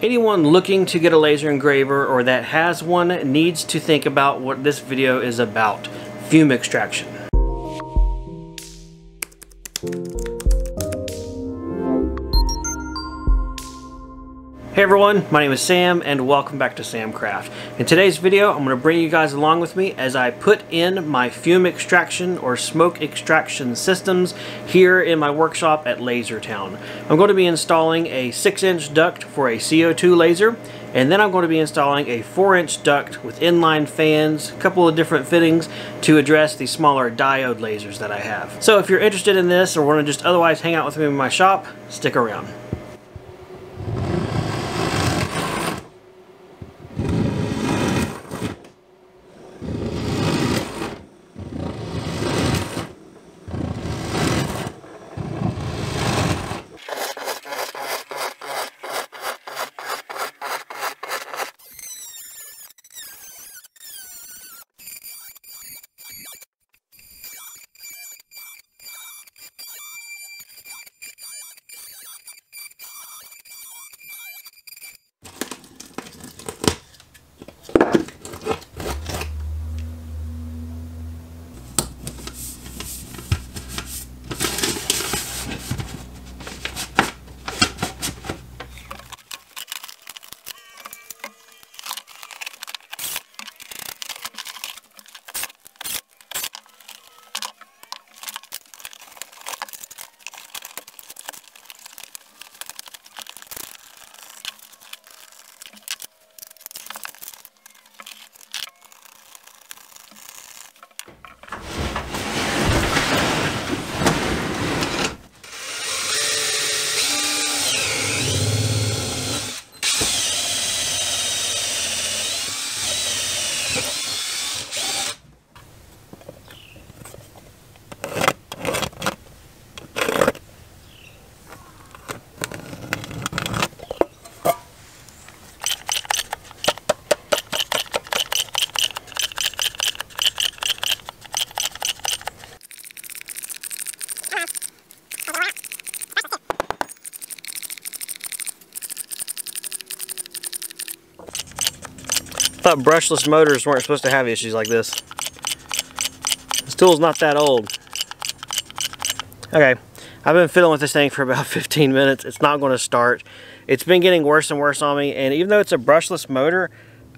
Anyone looking to get a laser engraver or that has one needs to think about what this video is about, fume extraction. Hey everyone, my name is Sam and welcome back to Samcraft. In today's video, I'm going to bring you guys along with me as I put in my fume extraction or smoke extraction systems here in my workshop at LaserTown. I'm going to be installing a 6-inch duct for a CO2 laser and then I'm going to be installing a 4-inch duct with inline fans, a couple of different fittings to address the smaller diode lasers that I have. So if you're interested in this or want to just otherwise hang out with me in my shop, stick around. Thought brushless motors weren't supposed to have issues like this. This tool's not that old. Okay, I've been fiddling with this thing for about 15 minutes. It's not going to start. It's been getting worse and worse on me, and even though it's a brushless motor,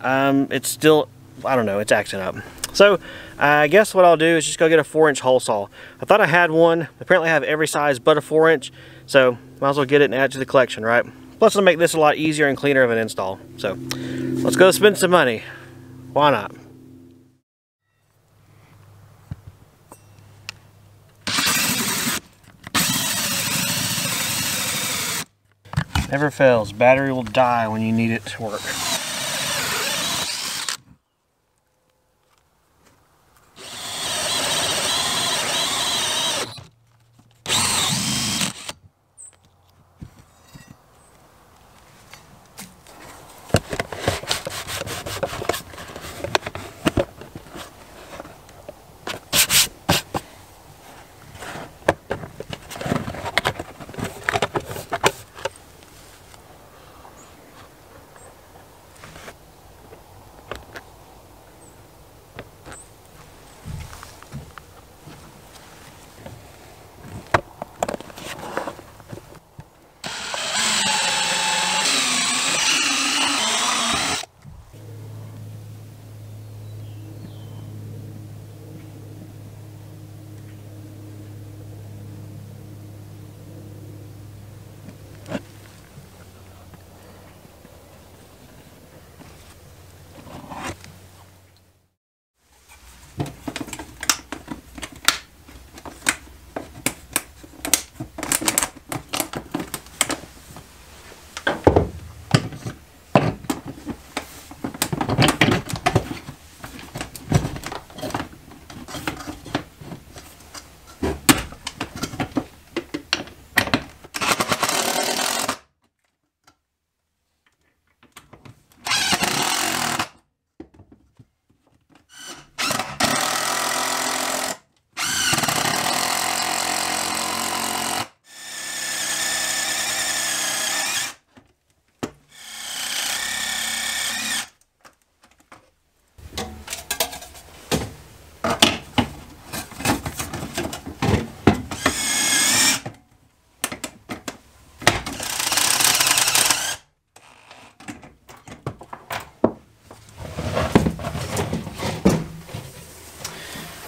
um, it's still, I don't know, it's acting up. So I guess what I'll do is just go get a 4 inch hole saw. I thought I had one. Apparently I have every size but a 4 inch, so might as well get it and add it to the collection, right? Plus it'll make this a lot easier and cleaner of an install. So let's go spend some money. Why not? Never fails. Battery will die when you need it to work.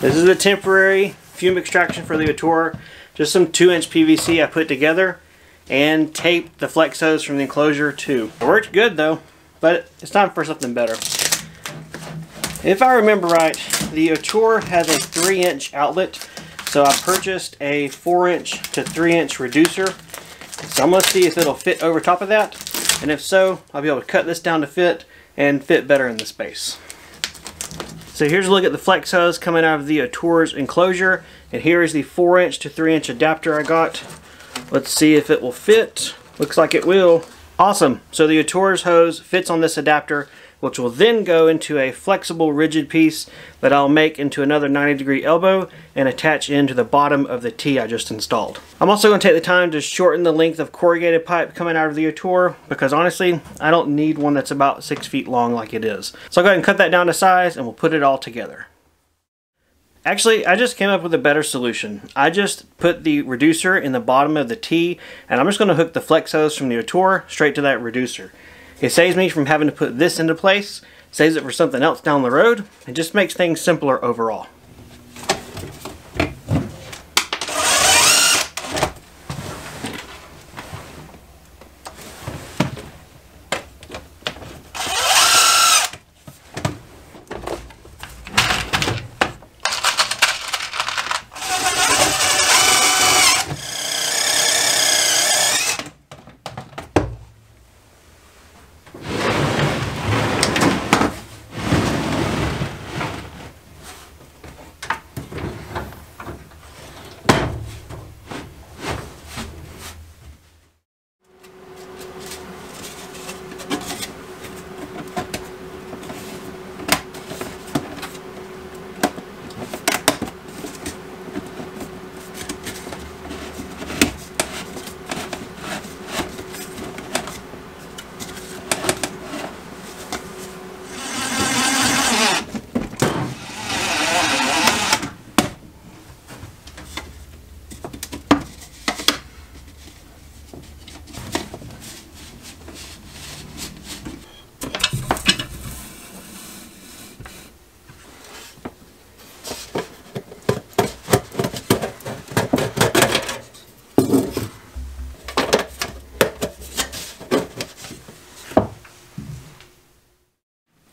This is a temporary fume extraction for the Ortur. Just some 2 inch PVC I put together and taped the flex hose from the enclosure too. It worked good though, but it's time for something better. If I remember right, the Ortur has a 3 inch outlet, so I purchased a 4 inch to 3 inch reducer. So I'm going to see if it'll fit over top of that, and if so, I'll be able to cut this down to fit and fit better in the space. So here's a look at the flex hose coming out of the Ortur's enclosure, and here is the 4 inch to 3 inch adapter I got. Let's see if it will fit. Looks like it will. Awesome. So the Ortur's hose fits on this adapter, which will then go into a flexible rigid piece that I'll make into another 90 degree elbow and attach into the bottom of the T I just installed. I'm also going to take the time to shorten the length of corrugated pipe coming out of the Ortur because honestly, I don't need one that's about six feet long like it is. So I'll go ahead and cut that down to size and we'll put it all together. Actually, I just came up with a better solution. I just put the reducer in the bottom of the T, and I'm just going to hook the flex hose from the Ortur straight to that reducer. It saves me from having to put this into place, saves it for something else down the road, and just makes things simpler overall.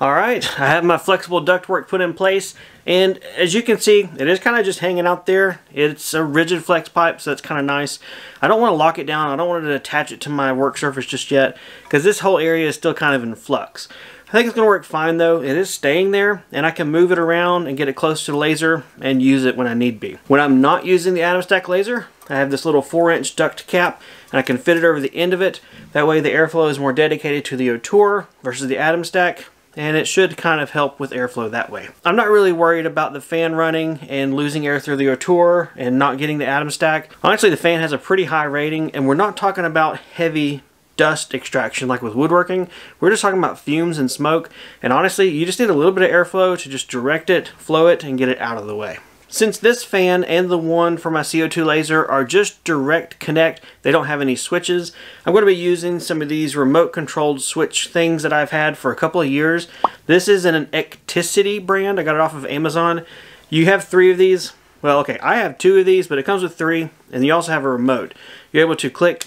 Alright, I have my flexible ductwork put in place and as you can see it is kind of just hanging out there. It's a rigid flex pipe so that's kind of nice. I don't want to lock it down. I don't want to attach it to my work surface just yet because this whole area is still kind of in flux. I think it's going to work fine though. It is staying there and I can move it around and get it close to the laser and use it when I need be. When I'm not using the Atomstack laser, I have this little 4 inch duct cap and I can fit it over the end of it. That way the airflow is more dedicated to the Ortur versus the Atomstack and it should kind of help with airflow that way. I'm not really worried about the fan running and losing air through the Ortur and not getting the Atomstack. Honestly, the fan has a pretty high rating and we're not talking about heavy dust extraction like with woodworking. We're just talking about fumes and smoke and honestly, you just need a little bit of airflow to just direct it, flow it, and get it out of the way. Since this fan and the one for my CO2 laser are just direct connect, they don't have any switches, I'm going to be using some of these remote controlled switch things that I've had for a couple of years. This is an Etekcity brand. I got it off of Amazon. You have three of these. Well, okay, I have two of these, but it comes with three, and you also have a remote. You're able to click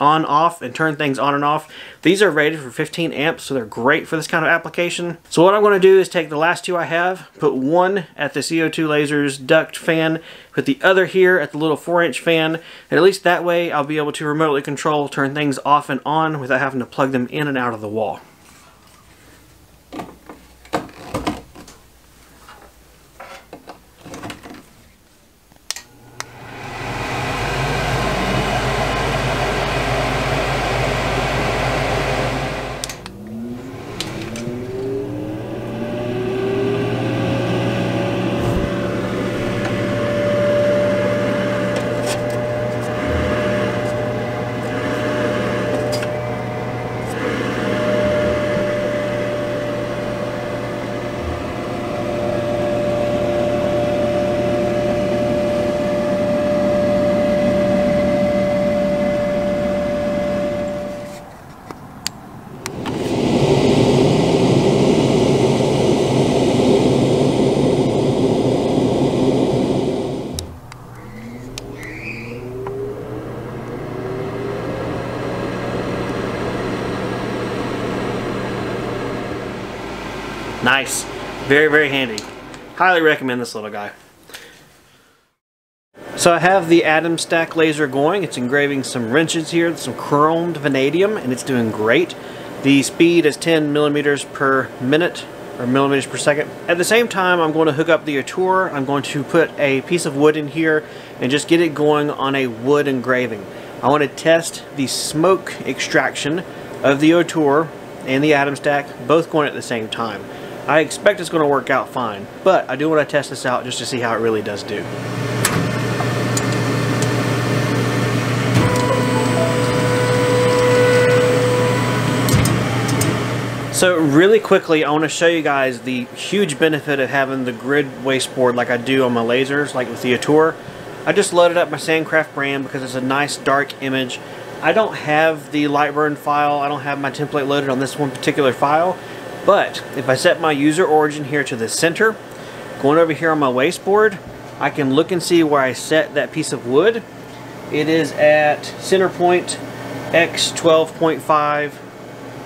on off and turn things on and off. These are rated for 15 amps so they're great for this kind of application. So what I'm going to do is take the last two I have, put one at the CO2 Laser's duct fan, put the other here at the little 4 inch fan and at least that way I'll be able to remotely control turn things off and on without having to plug them in and out of the wall. Nice. Very, very handy. Highly recommend this little guy. So I have the Atomstack laser going. It's engraving some wrenches here, some chromed vanadium, and it's doing great. The speed is 10 millimeters per minute, or millimeters per second. At the same time, I'm going to hook up the Ortur. I'm going to put a piece of wood in here and just get it going on a wood engraving. I want to test the smoke extraction of the Ortur and the Atomstack, both going at the same time. I expect it's going to work out fine, but I do want to test this out just to see how it really does do. So really quickly, I want to show you guys the huge benefit of having the grid wasteboard like I do on my lasers, like with the Ortur. I just loaded up my Samcraft brand because it's a nice dark image. I don't have the Lightburn file, I don't have my template loaded on this one particular file, but if I set my user origin here to the center, going over here on my wasteboard, I can look and see where I set that piece of wood. It is at center point X12.5,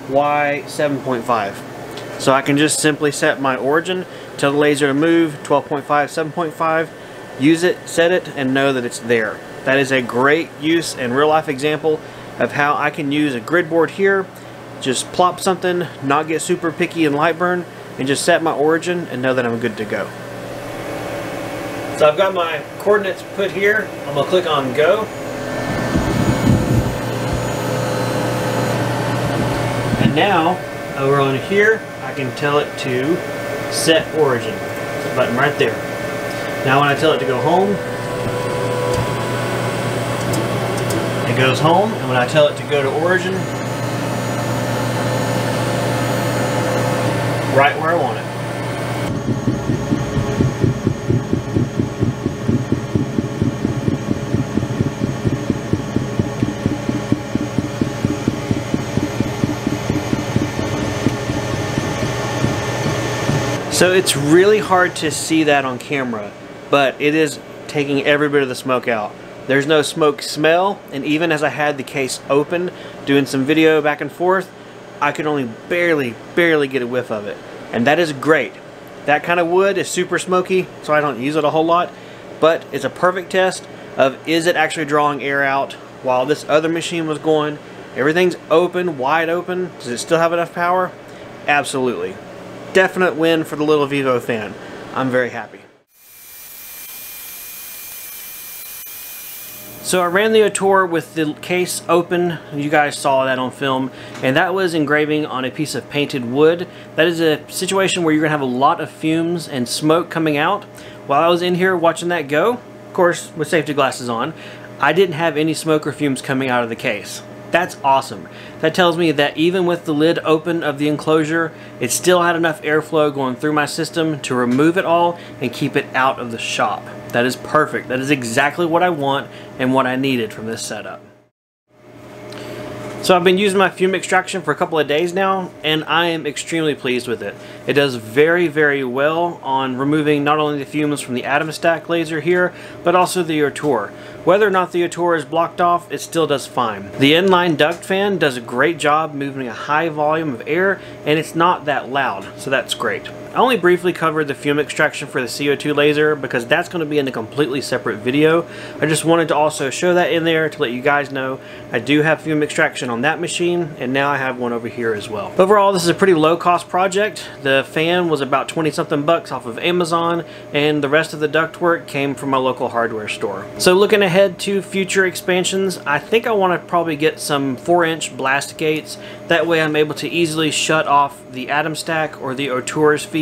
Y 7.5. So I can just simply set my origin, tell the laser to move, 12.5, 7.5, use it, set it, and know that it's there. That is a great use and real life example of how I can use a grid board here, just plop something, not get super picky in Lightburn, and just set my origin and know that I'm good to go. So I've got my coordinates put here. I'm going to click on go. And now, over on here, I can tell it to set origin. It's button right there. Now when I tell it to go home, it goes home. And when I tell it to go to origin, right where I want it. So it's really hard to see that on camera, but it is taking every bit of the smoke out. There's no smoke smell, and even as I had the case open, doing some video back and forth, I could only barely, barely get a whiff of it. And that is great. That kind of wood is super smoky, so I don't use it a whole lot, but it's a perfect test of is it actually drawing air out while this other machine was going. Everything's open, wide open. Does it still have enough power? Absolutely definite win for the little Vivo fan. I'm very happy. So I ran the Ortur with the case open, you guys saw that on film, and that was engraving on a piece of painted wood. That is a situation where you're going to have a lot of fumes and smoke coming out. While I was in here watching that go, of course with safety glasses on, I didn't have any smoke or fumes coming out of the case. That's awesome. That tells me that even with the lid open of the enclosure, it still had enough airflow going through my system to remove it all and keep it out of the shop. That is perfect. That is exactly what I want and what I needed from this setup. So I've been using my fume extraction for a couple of days now and I am extremely pleased with it. It does very very well on removing not only the fumes from the Atomstack laser here but also the Ortur. Whether or not the Ortur is blocked off, it still does fine. The inline duct fan does a great job moving a high volume of air and it's not that loud, so that's great. I only briefly covered the fume extraction for the CO2 laser because that's going to be in a completely separate video. I just wanted to also show that in there to let you guys know I do have fume extraction on that machine and now I have one over here as well. Overall this is a pretty low cost project. The fan was about 20 something bucks off of Amazon and the rest of the ductwork came from my local hardware store. So looking ahead to future expansions I think I want to probably get some 4 inch blast gates that way I'm able to easily shut off the Atomstack or the Ortur's feed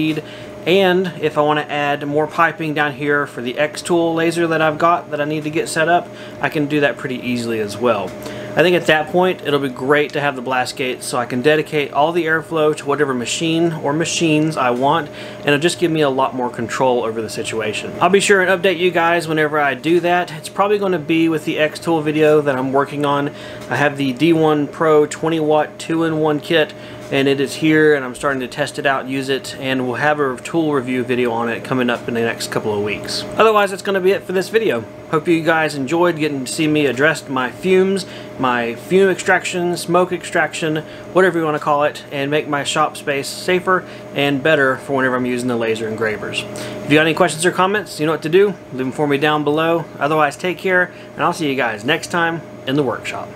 and if I want to add more piping down here for the Xtool laser that I've got that I need to get set up, I can do that pretty easily as well. I think at that point it'll be great to have the blast gate so I can dedicate all the airflow to whatever machine or machines I want and it'll just give me a lot more control over the situation. I'll be sure and update you guys whenever I do that. It's probably going to be with the Xtool video that I'm working on. I have the D1 Pro 20 watt 2-in-1 kit and it is here and I'm starting to test it out use it and we'll have a tool review video on it coming up in the next couple of weeks. Otherwise that's going to be it for this video. Hope you guys enjoyed getting to see me address my fumes, my fume extraction, smoke extraction, whatever you want to call it, and make my shop space safer and better for whenever I'm using the laser engravers. If you got any questions or comments, you know what to do. Leave them for me down below. Otherwise, take care, and I'll see you guys next time in the workshop.